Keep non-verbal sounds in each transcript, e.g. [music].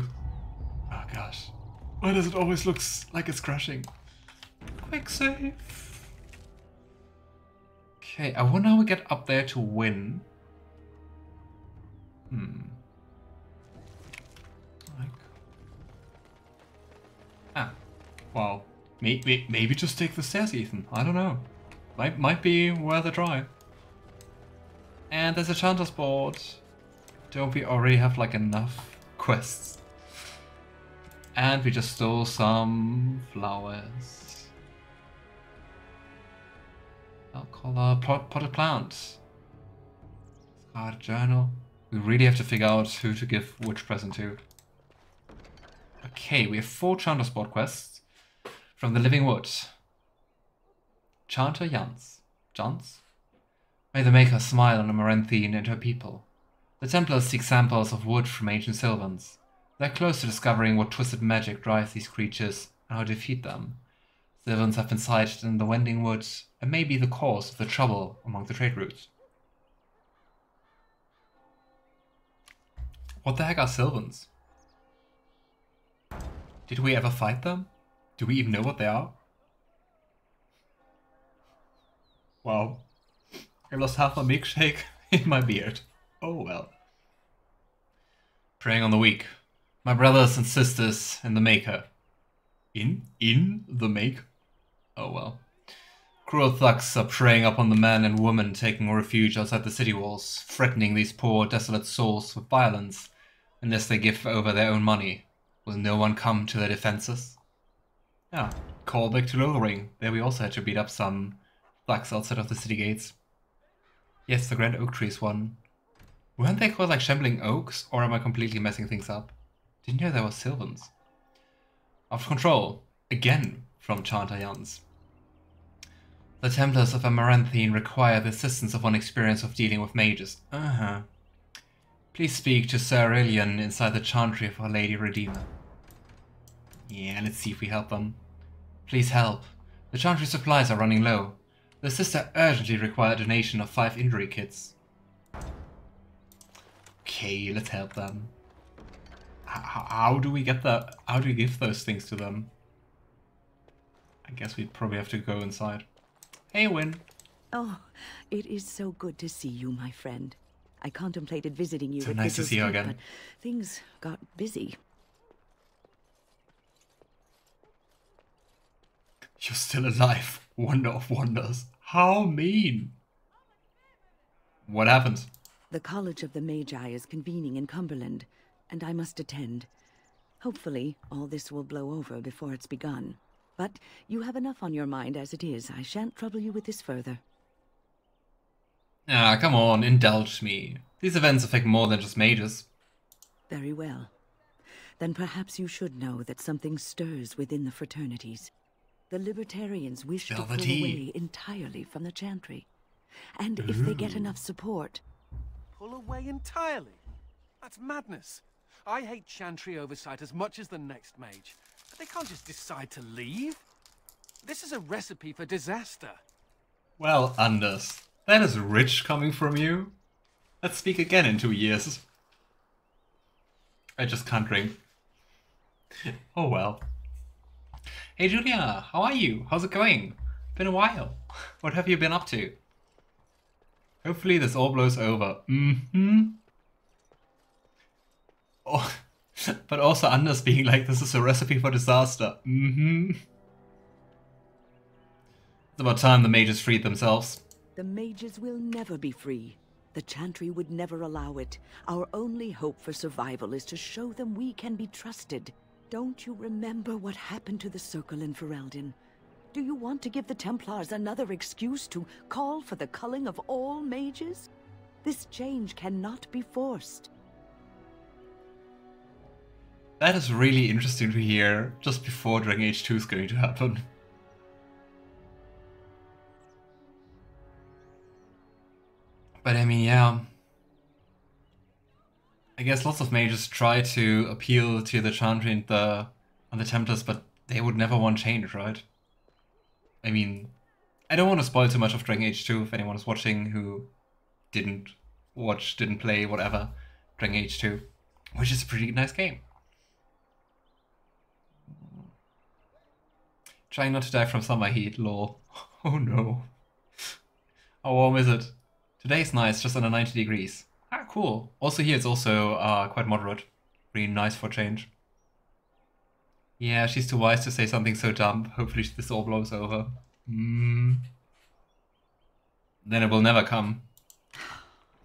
Oh gosh. Why does it always look like it's crashing? Quick save. Okay, I wonder how we get up there to Wynne. Hmm. Like. Ah. Well, maybe maybe just take the stairs, Ethan. I don't know. Might might be worth a try. And there's a Chanter's board. Don't we already have like enough quests? And we just stole some flowers. I'll Alcohol, uh, pot, potted plants. Scarlet journal. We really have to figure out who to give which present to. Okay, we have four Chanter's Board quests from the Living Wood. Chanter Jans. Jans? May the Maker smile on Amaranthine and her people. The Templars seek samples of wood from ancient Sylvans. They're close to discovering what twisted magic drives these creatures and how to defeat them. Sylvans have been sighted in the Wending Woods and may be the cause of the trouble among the trade routes. What the heck are Sylvans? Did we ever fight them? Do we even know what they are? Wow. I lost half a milkshake [laughs] in my beard. Oh well. Preying on the weak. My brothers and sisters in the Maker. In? In the Make? Oh well. Cruel thugs are preying upon the men and women taking refuge outside the city walls, threatening these poor, desolate souls with violence unless they give over their own money. Will no one come to their defenses? Yeah, call back to Lothering. There we also had to beat up some thugs outside of the city gates. Yes, the Grand Oak Trees one. Weren't they called like Shambling Oaks, or am I completely messing things up? Didn't know there were Sylvans. Of control, again from Chanter Jans. The Templars of Amaranthine require the assistance of one experienced of dealing with mages. Uh-huh. Please speak to Sir Aurelian inside the Chantry of Our Lady Redeemer. Yeah, let's see if we help them. Please help. The Chantry supplies are running low. The sister urgently require a donation of five injury kits. Okay, let's help them. How, how do we get that? How do we give those things to them? I guess we'd probably have to go inside. Hey, Wynne. Oh, it is so good to see you, my friend. I contemplated visiting you So nice to see you again. but things got busy. You're still alive. [laughs] Wonder of wonders. How mean. What happens? The College of the Magi is convening in Cumberland, and I must attend. Hopefully, all this will blow over before it's begun. But you have enough on your mind as it is. I shan't trouble you with this further. Ah, come on, indulge me. These events affect more than just mages. Very well. Then perhaps you should know that something stirs within the fraternities. The libertarians wish to pull Velveteen. away entirely from the chantry. And if they get enough support, Pull away entirely? That's madness. I hate Chantry oversight as much as the next mage. But they can't just decide to leave. This is a recipe for disaster. Well, Anders, that is rich coming from you. Let's speak again in two years. I just can't drink. [laughs] Oh well. Hey Julia, how are you? How's it going? Been a while. What have you been up to? Hopefully this all blows over. Mm-hmm. Oh, [laughs] but also Anders being like, this is a recipe for disaster. Mm-hmm. It's about time the mages freed themselves. the mages will never be free. The chantry would never allow it. Our only hope for survival is to show them we can be trusted. Don't you remember what happened to the Circle in Ferelden? Do you want to give the Templars another excuse to call for the culling of all mages? This change cannot be forced. That is really interesting to hear just before Dragon Age 2 is going to happen. But I mean, yeah. I guess lots of mages try to appeal to the Chantry and the and the Templars, but they would never want change, right? I mean, I don't want to spoil too much of Dragon Age 2 if anyone is watching who didn't watch, didn't play, whatever, Dragon Age 2, which is a pretty nice game. Trying not to die from summer heat, lol. [laughs] Oh no. How warm is it? Today's nice, just under 90 degrees. Ah, cool. Also here it's also uh, quite moderate. Really nice for change. Yeah, she's too wise to say something so dumb. Hopefully this all blows over. Mm. Then it will never come.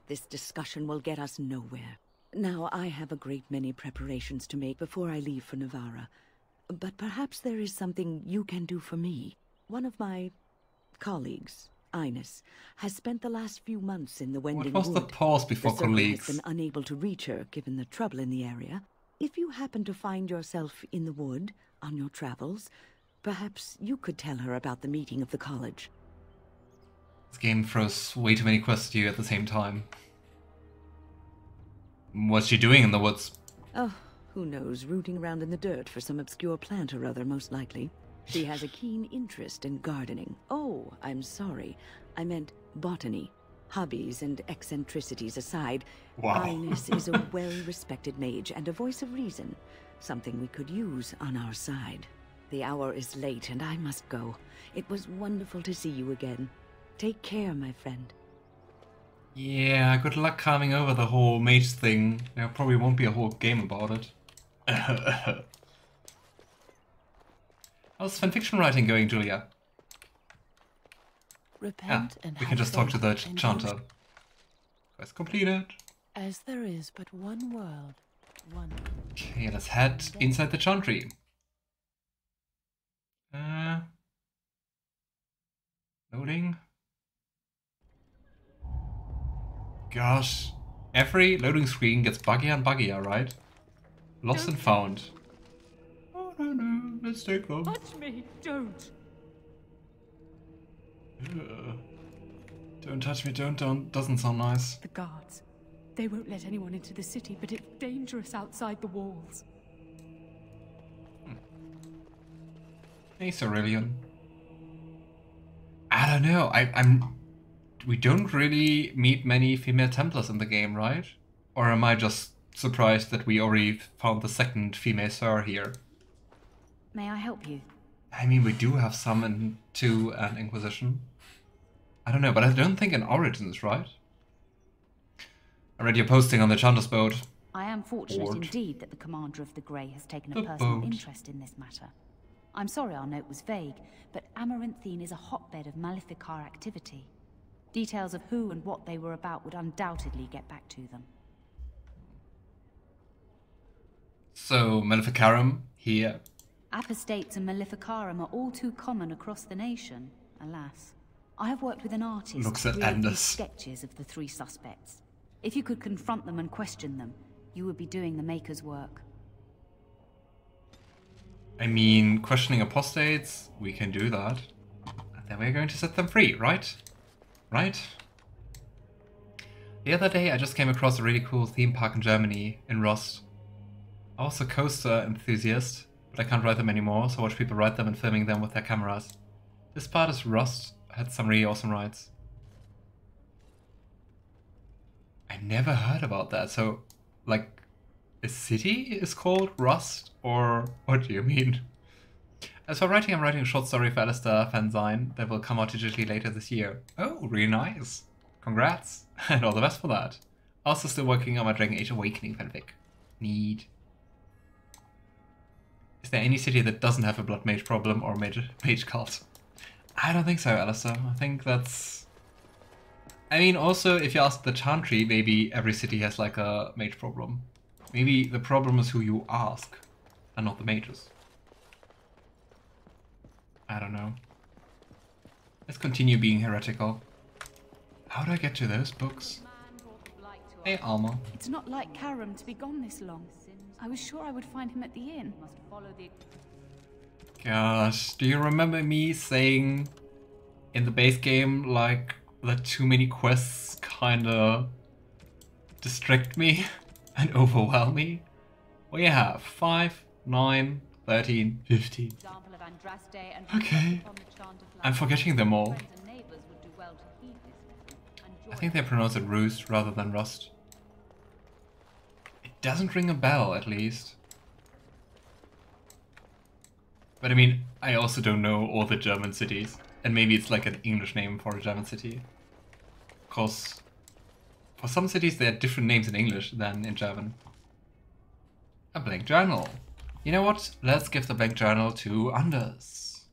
This discussion will get us nowhere. Now, I have a great many preparations to make before I leave for Nevarra. But perhaps there is something you can do for me. One of my colleagues, Ines, has spent the last few months in the Wending What was the pause before the colleagues? has been unable to reach her given the trouble in the area. If you happen to find yourself in the wood on your travels, perhaps you could tell her about the meeting of the college. This game throws way too many quests to you at the same time. What's she doing in the woods? Oh, who knows, rooting around in the dirt for some obscure plant or other, most likely. She has a keen interest in gardening. Oh, I'm sorry. I meant botany. Hobbies and eccentricities aside, Wow. Ines is a [laughs] well-respected mage and a voice of reason. Something we could use on our side. The hour is late and I must go. It was wonderful to see you again. Take care, my friend. Yeah, good luck calming over the whole mage thing. There probably won't be a whole game about it. [laughs] How's fanfiction writing going, Julia? Yeah, Repent and we can just talk to the in chanter. Quest completed. As there is but one world, one. Okay, let's head inside the chantry. Uh, loading. Gosh, every loading screen gets buggier and buggier, right? Lost and found. Oh no no, let's take them. Touch me! Don't! Ugh. Don't touch me, don't, don't, doesn't sound nice. The guards. They won't let anyone into the city, but it's dangerous outside the walls. Hmm. Hey, Cerulean. I don't know. I, I'm. We don't really meet many female Templars in the game, right? Or am I just surprised that we already found the second female Sir here? May I help you? I mean, we do have some in two and Inquisition. I don't know, but I don't think in Origins, right? I read your posting on the Chanter's board. I am fortunate Bored. indeed that the commander of the Grey has taken a The personal boat. interest in this matter. I'm sorry our note was vague, but Amaranthine is a hotbed of Maleficar activity. Details of who and what they were about would undoubtedly get back to them. So, Maleficarum here. Apostates and Maleficarum are all too common across the nation, alas. I have worked with an artist Looks at Anders. sketches of the three suspects. If you could confront them and question them, you would be doing the Maker's work. I mean, questioning apostates, we can do that. And then we're going to set them free, right? Right? The other day I just came across a really cool theme park in Germany, in Rust. I was a coaster enthusiast, but I can't ride them anymore, so I watch people ride them and filming them with their cameras. This part is Rust, had some really awesome rides. I never heard about that, so, like, a city is called Rust, or what do you mean? Uh, As for writing, I'm writing a short story for Alistair Fanzine that will come out digitally later this year. Oh, really nice. Congrats, [laughs] and all the best for that. Also still working on my Dragon Age Awakening fanfic. Need. Is there any city that doesn't have a blood mage problem or mage, mage cult? I don't think so, Alistair. I think that's... I mean, also, if you ask the Chantry, maybe every city has like a mage problem. Maybe the problem is who you ask, and not the mages. I don't know. Let's continue being heretical. How do I get to those books? Hey, Alma. It's not like Karam to be gone this long. I was sure I would find him at the inn. Gosh, do you remember me saying in the base game, like, that too many quests kinda distract me [laughs] and overwhelm me? We have 5, 9, 13, 15. Example of Andraste and Okay. I'm forgetting them all. I think they pronounce it roost rather than rust. Doesn't ring a bell, at least. But I mean, I also don't know all the German cities. And maybe it's like an English name for a German city. Because for some cities there are different names in English than in German. A blank journal. You know what? Let's give the blank journal to Anders.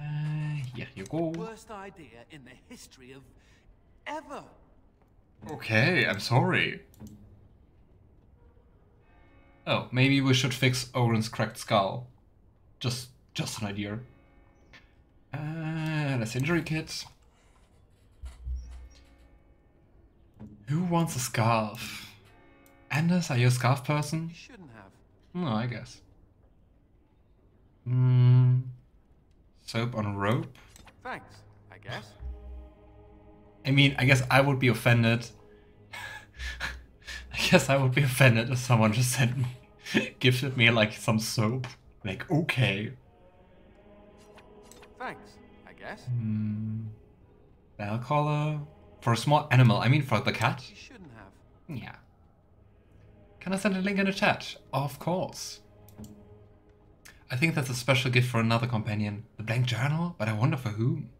Uh, here you go. Worst idea in the history of ever. Okay, I'm sorry. Oh, maybe we should fix Oghren's cracked skull. Just, just an idea. Uh, that's injury kit. Who wants a scarf? Anders, are you a scarf person? You shouldn't have. No, I guess. Hmm. Soap on a rope? Thanks, I guess. I mean, I guess I would be offended. [laughs] [laughs] I guess I would be offended if someone just sent me, [laughs] gifted me like some soap. Like, okay. Thanks, I guess. Hmm. Bell collar? For a small animal, I mean for the cat? You shouldn't have. Yeah. Can I send a link in the chat? Of course. I think that's a special gift for another companion. The blank journal? But I wonder for whom.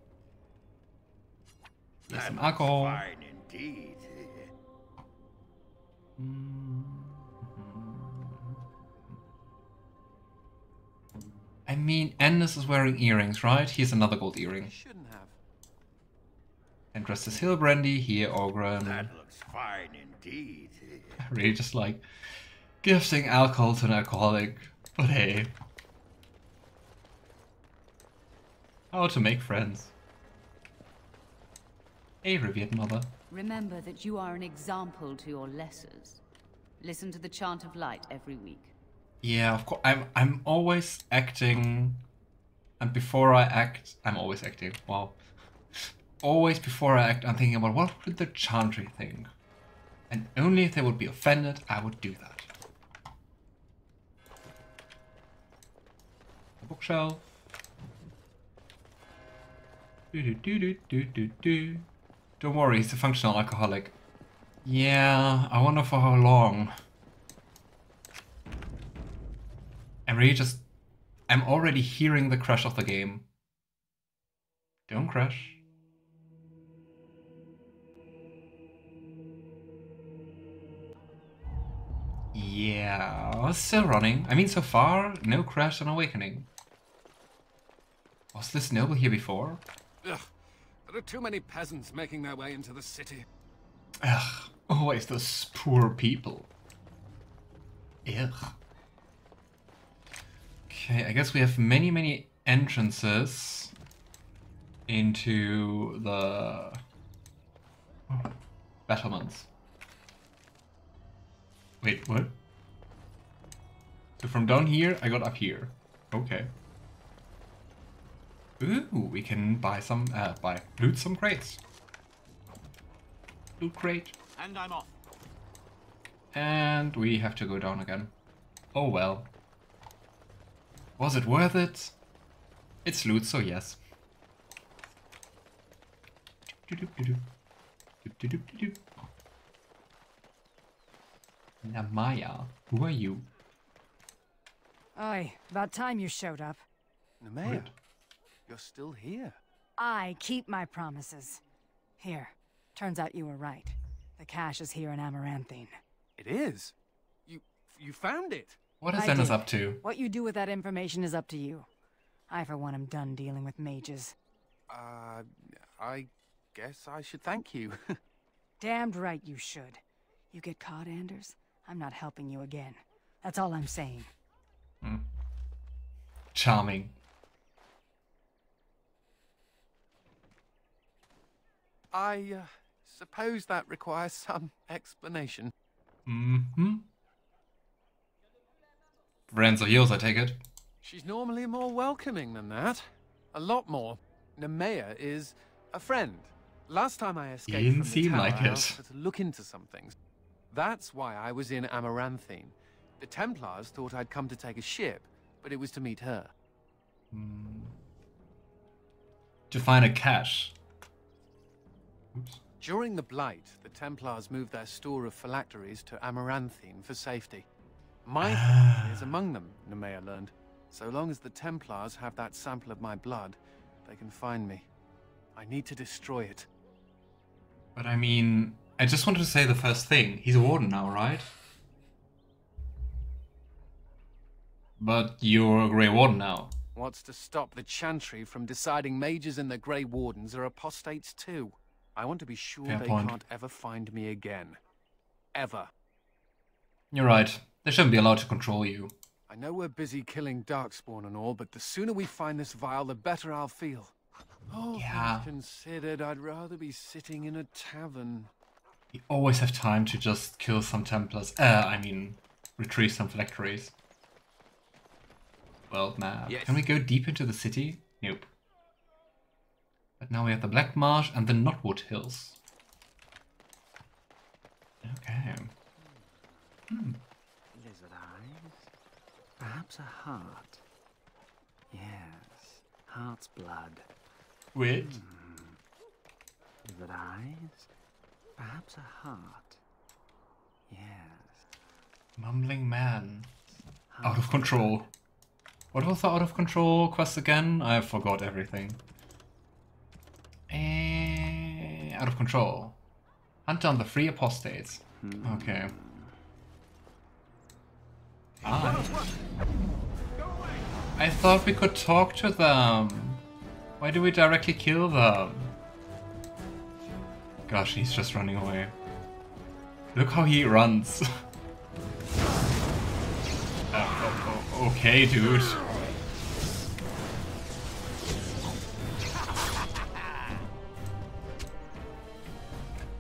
There's some alcohol. Fine indeed. Mm-hmm. I mean, Anders is wearing earrings, right? Here's another gold earring. Shouldn't have. And dressed as Hillbrandy, here Oghren. That looks fine indeed. [laughs] Really just like gifting alcohol to an alcoholic. But hey. How to make friends. Hey, revered mother. Remember that you are an example to your lessers. Listen to the chant of light every week. Yeah, of course. I'm I'm always acting, and before I act, I'm always acting. Wow. [laughs] Always before I act, I'm thinking about what would the chantry think, and only if they would be offended, I would do that. Bookshelf. Do do do do do do do. Don't worry, he's a functional alcoholic. Yeah, I wonder for how long. I'm really just... I'm already hearing the crash of the game. Don't crash. Yeah, still running. I mean, so far, no crash on awakening. Was this noble here before? Ugh. There are too many peasants making their way into the city. Ugh, always those poor people. Ugh. Okay, I guess we have many, many entrances into the battlements. Wait, what? So from down here, I got up here. Okay. Ooh, we can buy some, uh, buy, loot some crates. Loot crate. And I'm off. And we have to go down again. Oh well. Was it worth it? It's loot, so yes. Now Maya, who are you? Oi, about time you showed up. Nemea, Rude. You're still here. I keep my promises. Here, turns out you were right. The cache is here in Amaranthine. It is. You you found it. What is I Dennis did. up to? What you do with that information is up to you. I, for one, am done dealing with mages. Uh, I guess I should thank you. [laughs] Damned right you should. You get caught, Anders, I'm not helping you again. That's all I'm saying. Mm. Charming. I uh, suppose that requires some [laughs] explanation. Mm-hmm. Friends of yours, I take it. She's normally more welcoming than that. A lot more. Nemea is a friend. Last time I escaped Didn't from the tower, like I it. asked her to look into some things. That's why I was in Amaranthine. The Templars thought I'd come to take a ship, but it was to meet her. To find a cache. Oops. During the Blight, the Templars moved their store of phylacteries to Amaranthine for safety. My [sighs] is among them, Nemea learned. So long as the Templars have that sample of my blood, they can find me. I need to destroy it. But I mean, I just wanted to say the first thing. He's a warden now, right? But you're a Grey Warden now. What's to stop the Chantry from deciding mages and the Grey Wardens are apostates too? I want to be sure Fair they point. can't ever find me again. Ever. You're right. They shouldn't be allowed to control you. I know we're busy killing Darkspawn and all, but the sooner we find this vial, the better I'll feel. Oh, Yeah. considered, I'd rather be sitting in a tavern. You always have time to just kill some Templars. Uh, I mean, retrieve some phylacteries. World map. Yes. Can we go deep into the city? Nope. But now we have the Black Marsh and the Knotwood Hills. Okay. Hmm. Lizard eyes? Perhaps a heart? Yes, heart's blood. Wait. Lizard hmm. eyes? Perhaps a heart? Yes. Mumbling man. Out of control. What was the out of control quest again? I forgot everything. Eh, out of control. Hunt down the three apostates. Okay. Ah. I thought we could talk to them. Why do we directly kill them? Gosh, he's just running away. Look how he runs. [laughs] Uh, okay, dude.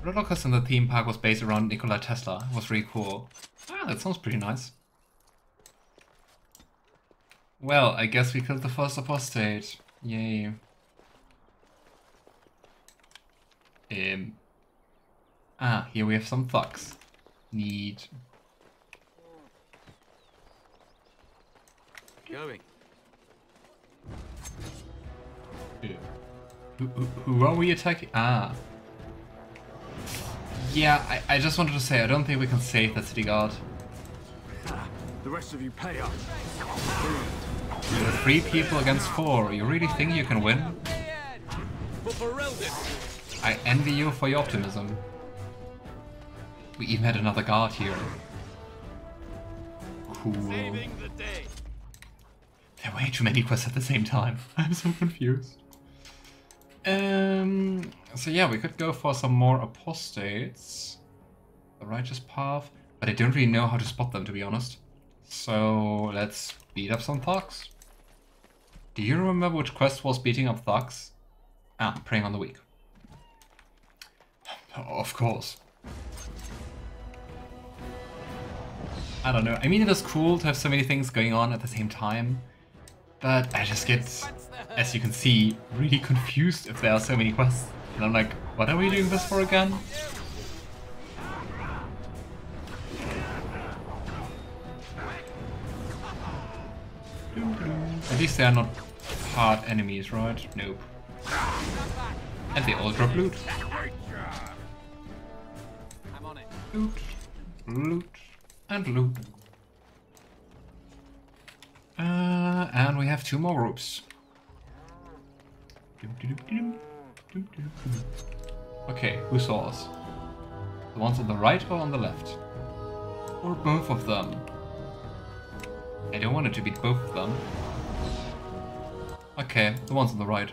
Rodolphus in the theme park was based around Nikola Tesla. It was really cool. Ah, that sounds pretty nice. Well, I guess we killed the first apostate. Yay. Um. Ah, here we have some thugs. Need Going. Who, who, who are we attacking? Ah. Yeah, I, I just wanted to say, I don't think we can save the city guard. The rest of you pay up. You're three people against four. You really think you can win? I envy you for your optimism. We even had another guard here. Cool. There are way too many quests at the same time. [laughs] I'm so confused. Um. So yeah, we could go for some more apostates. The righteous path, but I don't really know how to spot them to be honest. So let's beat up some thugs. Do you remember which quest was beating up thugs? Ah, preying on the weak. [sighs] Of course. I don't know. I mean, it is cool to have so many things going on at the same time, but I just get, as you can see, really confused if there are so many quests. And I'm like, what are we doing this for again? At least they are not hard enemies, right? Nope. And they all drop loot. Loot, loot, and loot. Uh, and we have two more groups. Okay, who saw us? The ones on the right or on the left? Or both of them? I don't want it to be both of them. Okay, the ones on the right.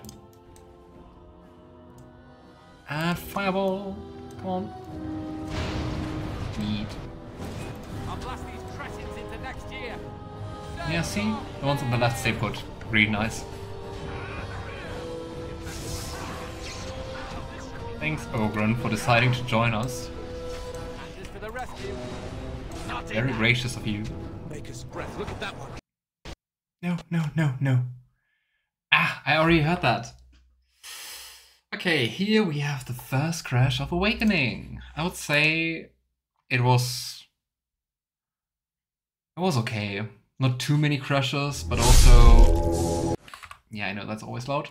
And fireball! Come on. Neat. Yeah, see? The ones on the left stay put. Really nice. Thanks, Oghren, for deciding to join us. Just for the rescue. Not in Very gracious of you. Maker's breath. Look at that one. No, no, no, no. Ah, I already heard that. Okay, here we have the first crash of Awakening. I would say it was. It was okay. Not too many crashes, but also. Yeah, I know that's always loud.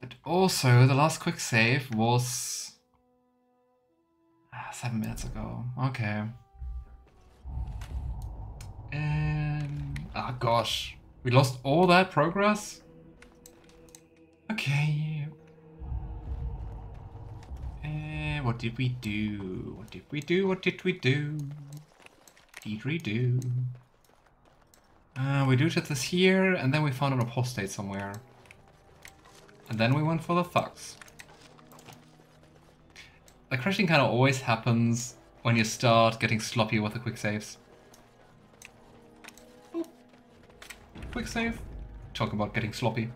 But also, the last quick save was. Ah, seven minutes ago. Okay. Um. Ah, gosh. We lost all that progress? Okay. Uh, what did we do? What did we do? What did we do? Did we do? Uh, we looted this here, and then we found an apostate somewhere. And then we went for the thugs. The crashing kind of always happens when you start getting sloppy with the quick saves. Boop. Quick save. Talk about getting sloppy.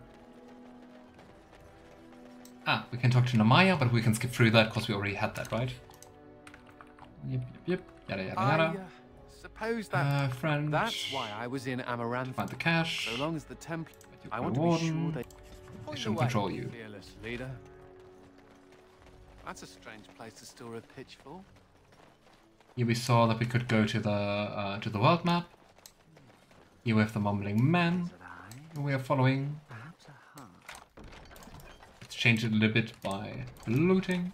Ah, we can talk to Namaya, but we can skip through that because we already had that, right? Yep, yep, yep. Yada yada I yada. uh, suppose that Uh, friend. that's why I was in Amaranth. Find the cache. So long as the Templar, you I want to be sure they. Point shouldn't control you. Fearless leader. That's a strange place to store a pitchfork. Here we saw that we could go to the uh, to the world map. Here we have the mumbling man. Is it I? who We are following. Perhaps a heart. Let's change it a little bit by looting.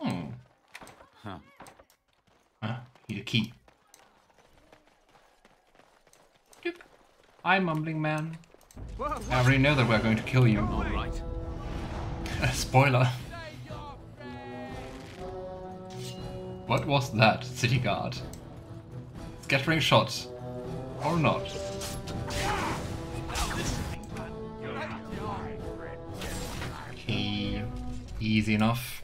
Blood. Hmm. Huh. Huh? Need a key. Doop. Hi, mumbling man. I already know that we're going to kill you. All right. Spoiler. What was that, city guard? Scattering shot. Or not. Okay. Easy enough.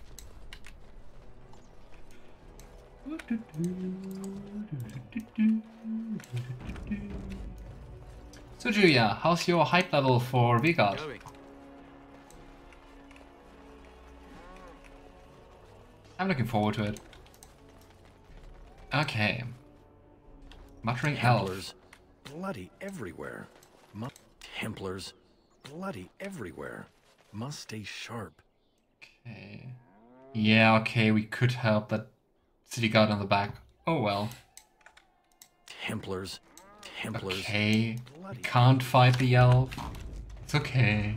So Julia, how's your hype level for Veilguard? I'm looking forward to it. Okay. Muttering elf. Templars bloody everywhere. Mu- Templars bloody everywhere. Must stay sharp. Okay. Yeah, okay, we could help that city guard on the back. Oh well. Templars, Templars. Okay. Bloody can't fight the elf. It's okay.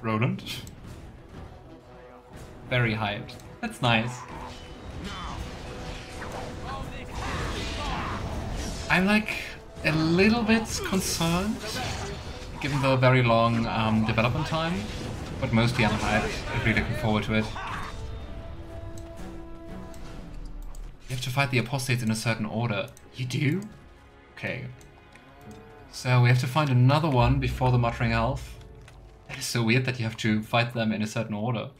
Roland. Very hyped. That's nice. I'm like a little bit concerned, given the very long um, development time, but mostly I'm hyped. I'm really looking forward to it. To fight the apostates in a certain order. You do? Okay. So we have to find another one before the Muttering Elf. That is so weird that you have to fight them in a certain order.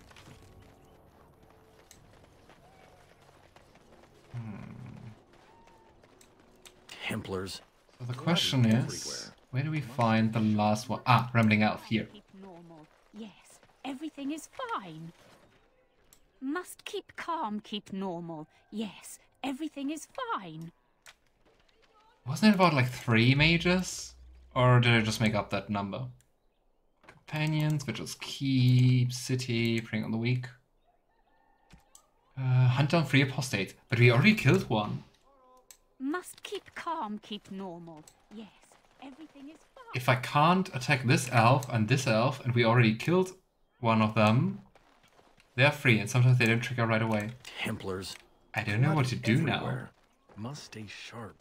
Templars. So the question is, everywhere. where do we find the last one? Ah, Rambling Elf, here. Yes, everything is fine. Must keep calm, keep normal. Yes, everything is fine. Wasn't it about like three mages? Or did I just make up that number? Companions, Vigil's Keep, City, Preying on the Weak. Uh, hunt down three apostates, but we already killed one. Must keep calm, keep normal. Yes, everything is fine. If I can't attack this elf and this elf, and we already killed one of them, they're free, and sometimes they don't trigger right away. Templars. I don't know what to bloody do now. Must stay sharp.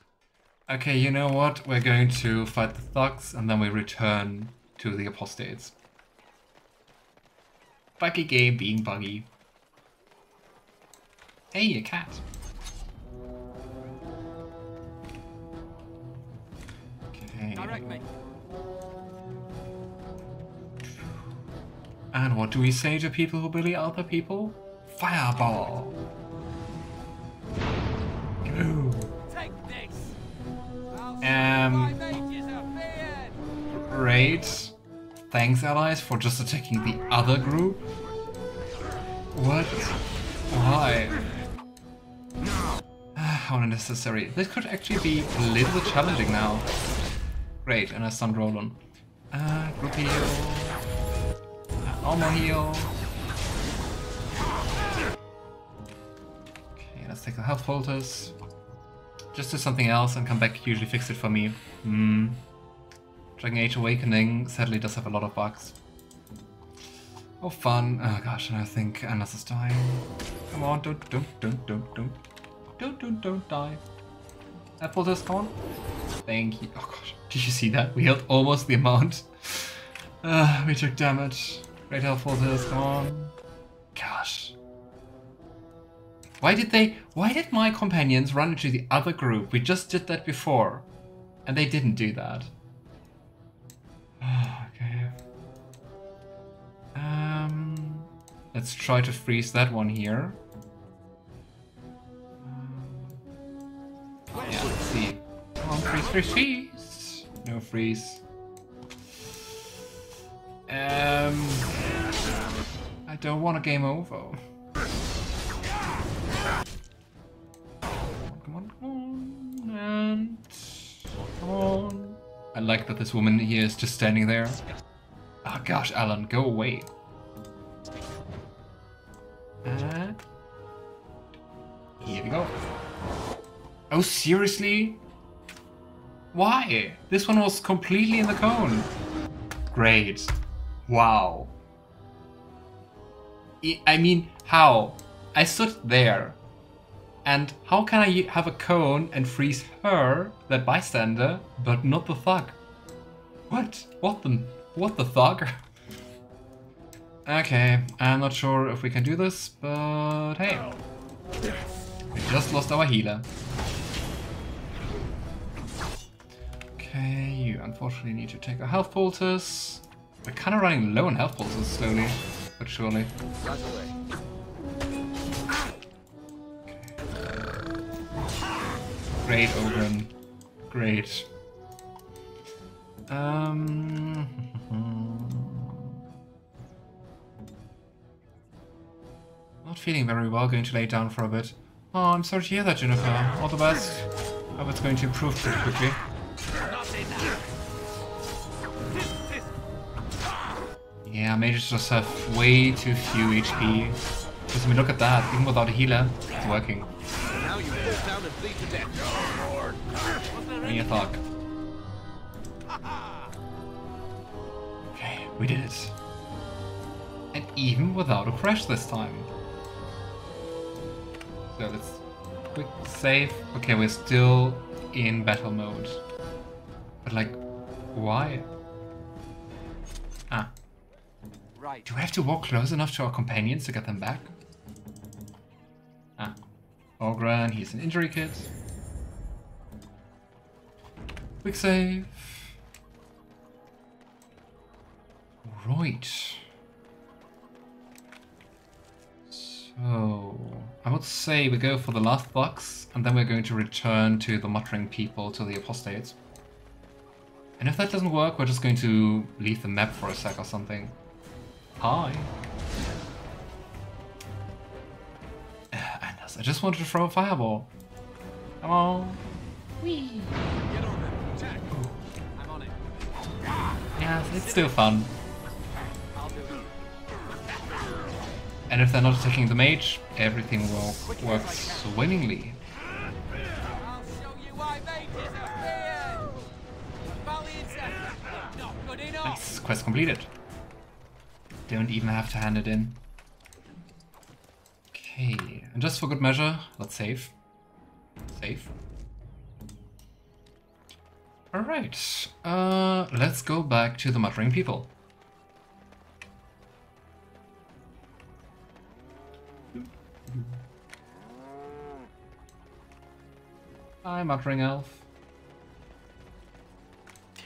Okay, you know what? We're going to fight the thugs, and then we return to the apostates. Buggy game being buggy. Hey, a cat. Okay. Direct me. And what do we say to people who bully other people? Fireball! Great. Thanks, allies, for just attacking the other group. What? Why? [sighs] How unnecessary. This could actually be a little bit challenging now. Great, and I stunned Roland. Uh, group heal. Uh, heal. Okay, let's take the health filters. Just do something else and come back, usually fix it for me. Hmm. Dragon Age Awakening sadly does have a lot of bugs. Oh fun. Oh gosh, and I think Annas is dying. Come on, don't, don't, don't, don't, don't. Don't, don't, don't die. Apple just gone. Thank you. Oh gosh, did you see that? We healed almost the amount. Uh, we took damage. Great health filter is gone. Gosh. Why did they... Why did my companions run into the other group? We just did that before. And they didn't do that. Let's try to freeze that one here. Yeah, let's see. Come on, freeze, freeze, freeze! No freeze. Um, I don't want a game over. Come on, come on, and come on. I like that this woman here is just standing there. Oh gosh, Alan, go away. Oh, seriously? Why? This one was completely in the cone. Great. Wow. I- mean, how? I stood there. And how can I have a cone and freeze her, that bystander, but not the thug? What? What the? What the thug? [laughs] okay, I'm not sure if we can do this, but hey. We just lost our healer. Okay, you unfortunately need to take a health poultice. We're kind of running low on health poultices slowly, but surely. Great, Oghren. Great. Um. [laughs] Not feeling very well, going to lay down for a bit. Oh, I'm sorry to hear that, Jennifer. All the best. Hope it's going to improve pretty quickly. Yeah, mages just have way too few HP. Because I mean, look at that. Even without a healer, it's working. Now you fall down and bleed to death. What do you thought? Okay, we did it. And even without a crash this time. So let's quick save. Okay, we're still in battle mode. But like, why? Ah. Right. Do we have to walk close enough to our companions to get them back? Ah. Oghren, he's an injury kit. Quick save. Right. So, I would say we go for the last box, and then we're going to return to the muttering people, to the apostates. And if that doesn't work, we're just going to leave the map for a sec or something. Hi. [sighs] Anders, I just wanted to throw a fireball. Come on. Whee. Get on. I'm on it. Yeah, it's still fun. And if they're not attacking the mage, everything will work swimmingly. Quest completed. Don't even have to hand it in. Okay, and just for good measure, let's save. Save. Alright, uh, let's go back to the Muttering People. Hi, Muttering Elf.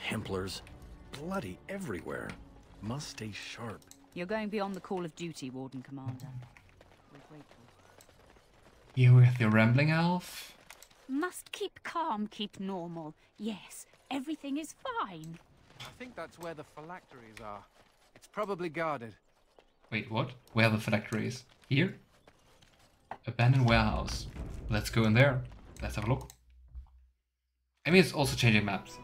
Templars. Bloody everywhere. Must stay sharp. You're going beyond the call of duty, Warden Commander. We're grateful. You with your rambling elf? Must keep calm, keep normal. Yes, everything is fine. I think that's where the phylacteries are. It's probably guarded. Wait, what? Where are the phylacteries? Here? Abandoned warehouse. Let's go in there. Let's have a look. I mean, it's also changing maps.